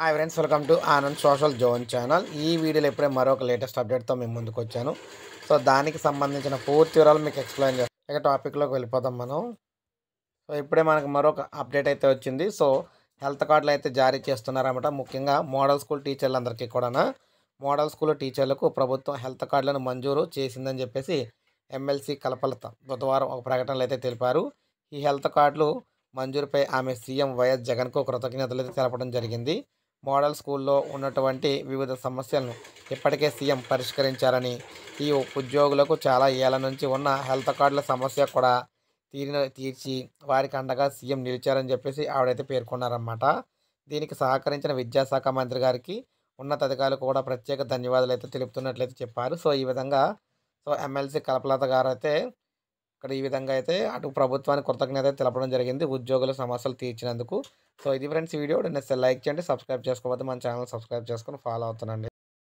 Hi friends welcome to Anand social zone channel. ఈ వీడియోలో ఇప్పుడే మరొక లేటెస్ట్ అప్డేట్తో మేము ముందుకు వచ్చాను సో దానికి సంబంధించిన పూర్తి వివరాలు మీకు ఎక్స్ప్లెయిన్ చేస్తాను ఇక టాపిక్లోకి వెళ్ళిపోతాం మనం. సో ఇప్పుడే మనకు మరొక అప్డేట్ అయితే వచ్చింది. సో హెల్త్ కార్డులు అయితే జారీ చేస్తున్నారన్నమాట. ముఖ్యంగా మోడల్ స్కూల్ టీచర్లందరికీ కూడా మోడల్ స్కూల్ టీచర్లకు ప్రభుత్వం హెల్త్ కార్డులను మంజూరు చేసిందని చెప్పేసి ఎమ్మెల్సీ కలపలత బుధవారం ఒక ప్రకటనలు అయితే తెలిపారు. ఈ హెల్త్ కార్డులు మంజూరుపై ఆమె సీఎం వైఎస్ జగన్కు కృతజ్ఞతలు అయితే తెలపడం జరిగింది. మోడల్ స్కూల్లో ఉన్నటువంటి వివిధ సమస్యలను ఇప్పటికే సీఎం పరిష్కరించారని ఈ ఉద్యోగులకు చాలా ఏళ్ళ నుంచి ఉన్న హెల్త్ కార్డుల సమస్య కూడా తీరిన తీర్చి వారికి అండగా సీఎం నిలిచారని చెప్పేసి ఆవిడైతే పేర్కొన్నారన్నమాట. దీనికి సహకరించిన విద్యాశాఖ మంత్రి గారికి ఉన్నతాధికారులకు కూడా ప్రత్యేక ధన్యవాదాలు అయితే తెలుపుతున్నట్లయితే చెప్పారు. సో ఈ విధంగా సో ఎమ్మెల్సీ కల్పలత గారు అయితే ఇక్కడ ఈ విధంగా అయితే అటు ప్రభుత్వానికి కృతజ్ఞత తెలపడం జరిగింది ఉద్యోగుల సమస్యలు తీర్చినందుకు. సో ఇది ఫ్రెండ్స్ వీడియో. నచ్చితే లైక్ చేయండి సబ్స్క్రైబ్ చేసుకోకపోతే మన ఛానల్ సబ్స్క్రైబ్ చేసుకొని ఫాలో అవుతానండి